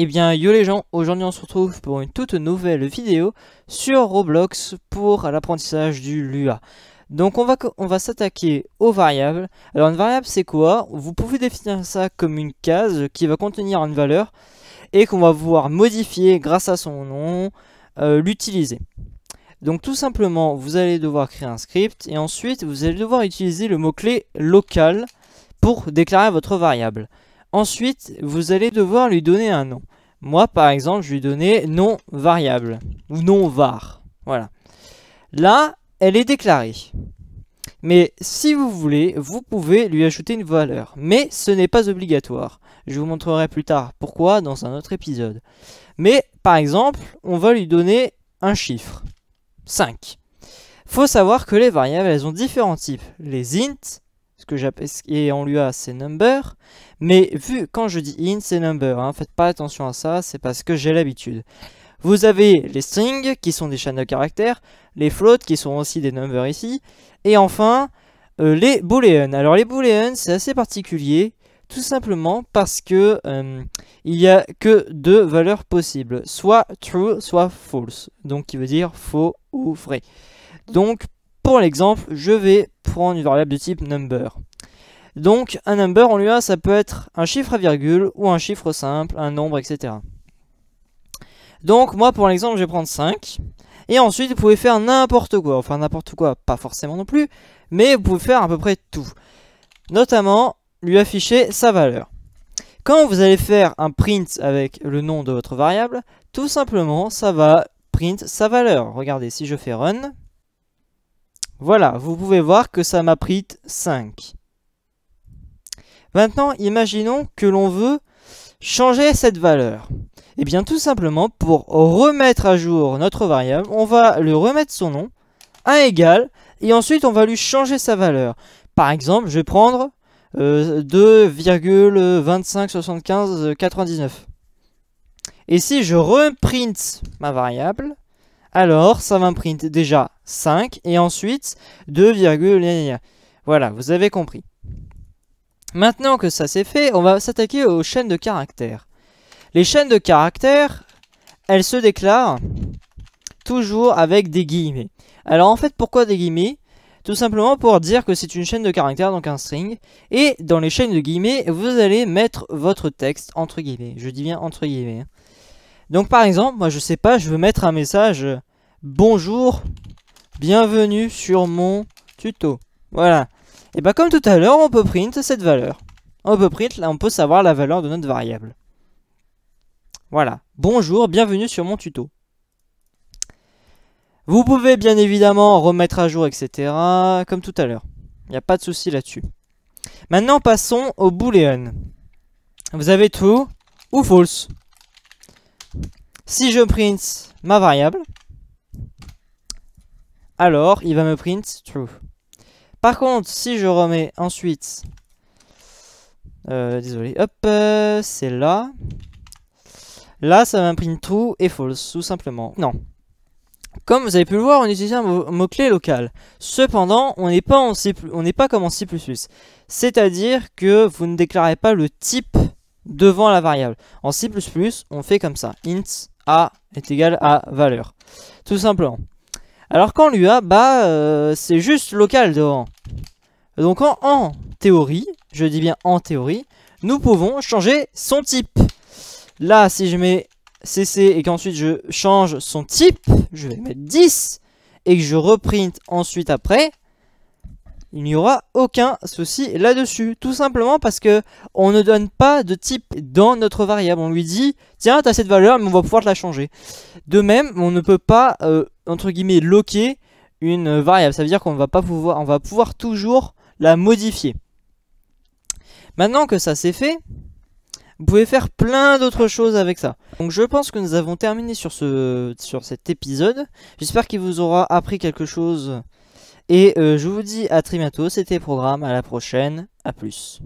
Eh bien yo les gens, aujourd'hui on se retrouve pour une toute nouvelle vidéo sur Roblox pour l'apprentissage du Lua. Donc on va, on va s'attaquer aux variables. Alors une variable c'est quoi? Vous pouvez définir ça comme une case qui va contenir une valeur et qu'on va pouvoir modifier grâce à son nom, euh, l'utiliser. Donc tout simplement vous allez devoir créer un script et ensuite vous allez devoir utiliser le mot-clé local pour déclarer votre variable. Ensuite, vous allez devoir lui donner un nom. Moi, par exemple, je lui donnais nom variable ou nom var. Voilà. Là, elle est déclarée. Mais si vous voulez, vous pouvez lui ajouter une valeur. Mais ce n'est pas obligatoire. Je vous montrerai plus tard pourquoi dans un autre épisode. Mais par exemple, on va lui donner un chiffre. 5. Faut savoir que les variables, elles ont différents types. Les int, ce que j'appelle et on lui a c'est number mais vu quand je dis int c'est number hein, faites pas attention à ça c'est parce que j'ai l'habitude. Vous avez les strings qui sont des chaînes de caractères les floats qui sont aussi des numbers ici et enfin euh, les booleans. Alors les booleans c'est assez particulier tout simplement parce que euh, il y a que deux valeurs possibles soit true soit false. Donc qui veut dire faux ou vrai. Donc pour l'exemple, je vais prendre une variable de type number. Donc un number, en lui a, ça peut être un chiffre à virgule ou un chiffre simple, un nombre, etc. Donc moi pour l'exemple, je vais prendre 5. Et ensuite, vous pouvez faire n'importe quoi. Enfin n'importe quoi, pas forcément non plus. Mais vous pouvez faire à peu près tout. Notamment, lui afficher sa valeur. Quand vous allez faire un print avec le nom de votre variable, tout simplement, ça va print sa valeur. Regardez, si je fais run, voilà, vous pouvez voir que ça m'a pris 5. Maintenant, imaginons que l'on veut changer cette valeur. Et eh bien tout simplement, pour remettre à jour notre variable, on va lui remettre son nom, à égal, et ensuite on va lui changer sa valeur. Par exemple, je vais prendre euh, 2,257599. Et si je reprint ma variable, alors ça m'imprint déjà 5 et ensuite 2, voilà, vous avez compris. Maintenant que ça c'est fait, on va s'attaquer aux chaînes de caractères. Les chaînes de caractères, elles se déclarent toujours avec des guillemets. Alors en fait, pourquoi des guillemets? Tout simplement pour dire que c'est une chaîne de caractères, donc un string. Et dans les chaînes de guillemets, vous allez mettre votre texte entre guillemets. Je dis bien entre guillemets. Donc par exemple, moi je sais pas, je veux mettre un message Bonjour, bienvenue sur mon tuto. Voilà. Et bah comme tout à l'heure, on peut print cette valeur. On peut print, là on peut savoir la valeur de notre variable. Voilà. Bonjour, bienvenue sur mon tuto. Vous pouvez bien évidemment remettre à jour, etc. Comme tout à l'heure. Il n'y a pas de souci là-dessus. Maintenant, passons au boolean. Vous avez true ou false. Si je print ma variable, alors il va me print true. Par contre, si je remets ensuite... Euh, désolé, hop, euh, c'est là. Là, ça m'imprime true et false, tout simplement. Non. Comme vous avez pu le voir, on utilise un mot-clé local. Cependant, on n'est pas, pas comme en C++. C'est-à-dire que vous ne déclarez pas le type devant la variable. En C++, on fait comme ça. int a est égal à valeur. Tout simplement. Alors qu'en Lua, bah, euh, c'est juste local devant. Donc en, théorie, je dis bien en théorie, nous pouvons changer son type. Là, si je mets CC et qu'ensuite je change son type, je vais mettre 10 et que je reprint ensuite après, il n'y aura aucun souci là-dessus. Tout simplement parce que on ne donne pas de type dans notre variable. On lui dit, tiens, tu as cette valeur, mais on va pouvoir te la changer. De même, on ne peut pas, euh, entre guillemets, loquer une variable. Ça veut dire qu'on va pas pouvoir, on va pouvoir toujours la modifier. Maintenant que ça c'est fait, vous pouvez faire plein d'autres choses avec ça. Donc je pense que nous avons terminé sur, ce, sur cet épisode. J'espère qu'il vous aura appris quelque chose et euh, je vous dis à très bientôt, c'était Programme, à la prochaine, à plus.